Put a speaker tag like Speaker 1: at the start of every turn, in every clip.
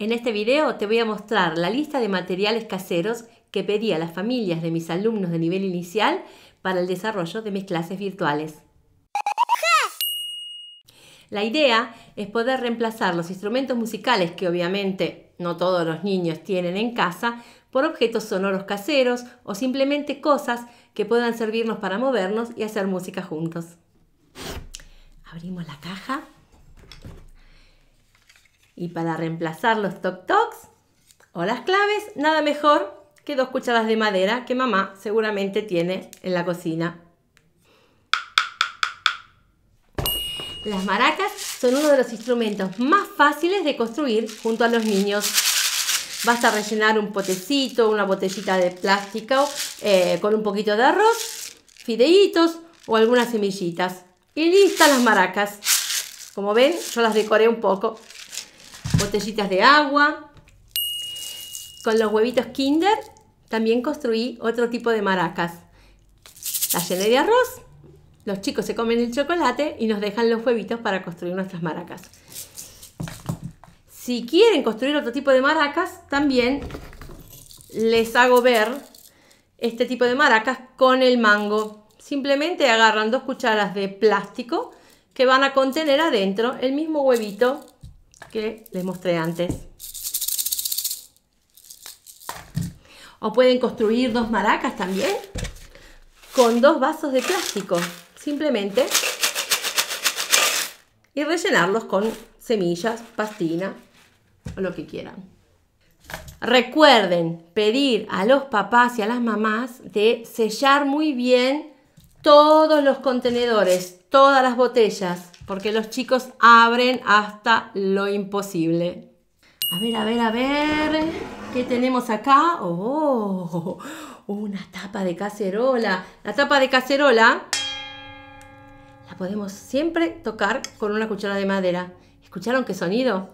Speaker 1: En este video te voy a mostrar la lista de materiales caseros que pedí a las familias de mis alumnos de nivel inicial para el desarrollo de mis clases virtuales. La idea es poder reemplazar los instrumentos musicales que obviamente no todos los niños tienen en casa por objetos sonoros caseros o simplemente cosas que puedan servirnos para movernos y hacer música juntos. Abrimos la caja y para reemplazar los toc tocs o las claves, nada mejor que dos cucharas de madera que mamá seguramente tiene en la cocina. Las maracas son uno de los instrumentos más fáciles de construir junto a los niños. Basta rellenar un potecito, una botellita de plástico eh, con un poquito de arroz, fideitos o algunas semillitas. Y listas las maracas. Como ven, yo las decoré un poco. Botellitas de agua. Con los huevitos Kinder también construí otro tipo de maracas. Las llené de arroz los chicos se comen el chocolate y nos dejan los huevitos para construir nuestras maracas. Si quieren construir otro tipo de maracas, también les hago ver este tipo de maracas con el mango. Simplemente agarran dos cucharas de plástico que van a contener adentro el mismo huevito que les mostré antes. O pueden construir dos maracas también con dos vasos de plástico simplemente y rellenarlos con semillas, pastina o lo que quieran. Recuerden pedir a los papás y a las mamás de sellar muy bien todos los contenedores, todas las botellas, porque los chicos abren hasta lo imposible. A ver, a ver, a ver, ¿qué tenemos acá? Oh, una tapa de cacerola. La tapa de cacerola la podemos siempre tocar con una cuchara de madera. ¿Escucharon qué sonido?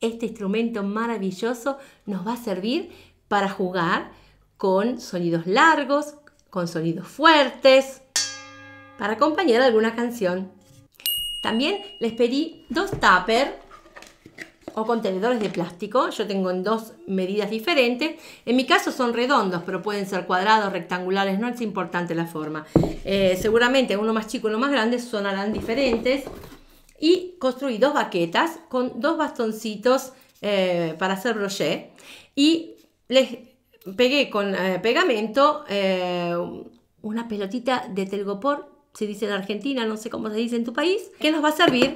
Speaker 1: Este instrumento maravilloso nos va a servir para jugar con sonidos largos, con sonidos fuertes, para acompañar alguna canción. También les pedí dos tuppers o contenedores de plástico. Yo tengo en dos medidas diferentes. En mi caso son redondos, pero pueden ser cuadrados, rectangulares, no es importante la forma. Eh, seguramente uno más chico y uno más grande sonarán diferentes. Y construí dos baquetas con dos bastoncitos eh, para hacer brochet. Y les pegué con eh, pegamento una pelotita de telgopor, se dice en Argentina, no sé cómo se dice en tu país, que nos va a servir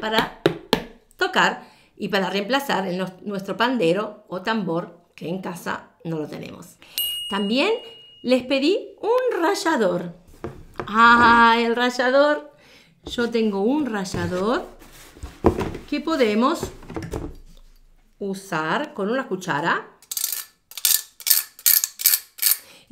Speaker 1: para tocar y para reemplazar nuestro pandero o tambor que en casa no lo tenemos. También les pedí un rallador. Ah, el rallador. Yo tengo un rallador que podemos usar con una cuchara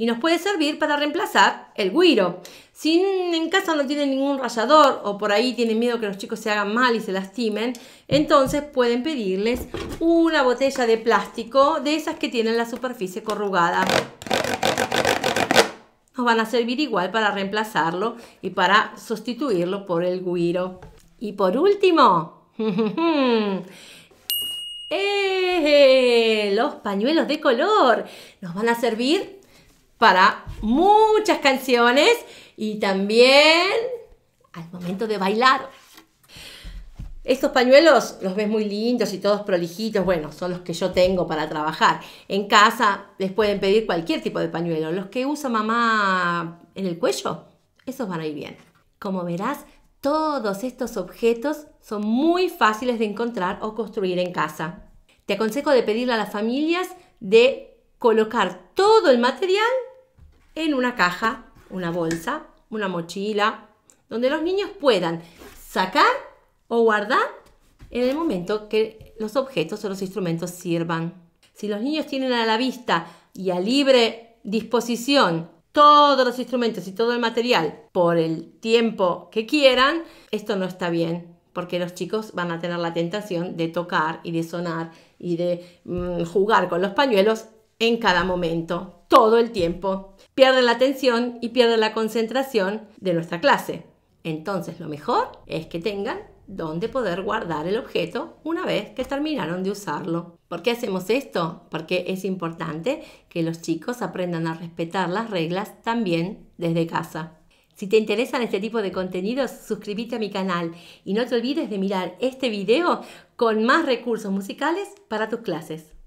Speaker 1: y nos puede servir para reemplazar el guiro. Si en casa no tienen ningún rallador o por ahí tienen miedo que los chicos se hagan mal y se lastimen, entonces pueden pedirles una botella de plástico de esas que tienen la superficie corrugada. Nos van a servir igual para reemplazarlo y para sustituirlo por el guiro. Y por último, ¡eh! los pañuelos de color nos van a servir para muchas canciones y también al momento de bailar. Estos pañuelos los ves muy lindos y todos prolijitos, bueno, son los que yo tengo para trabajar. En casa les pueden pedir cualquier tipo de pañuelo. Los que usa mamá en el cuello, esos van a ir bien. Como verás, todos estos objetos son muy fáciles de encontrar o construir en casa. Te aconsejo de pedirle a las familias de colocar todo el material en una caja, una bolsa, una mochila, donde los niños puedan sacar o guardar en el momento que los objetos o los instrumentos sirvan. Si los niños tienen a la vista y a libre disposición todos los instrumentos y todo el material por el tiempo que quieran, esto no está bien, porque los chicos van a tener la tentación de tocar y de sonar y de mm, jugar con los pañuelos en cada momento, todo el tiempo. Pierden la atención y pierden la concentración de nuestra clase. Entonces lo mejor es que tengan donde poder guardar el objeto una vez que terminaron de usarlo. ¿Por qué hacemos esto? Porque es importante que los chicos aprendan a respetar las reglas también desde casa. Si te interesan este tipo de contenidos, suscríbete a mi canal y no te olvides de mirar este video con más recursos musicales para tus clases.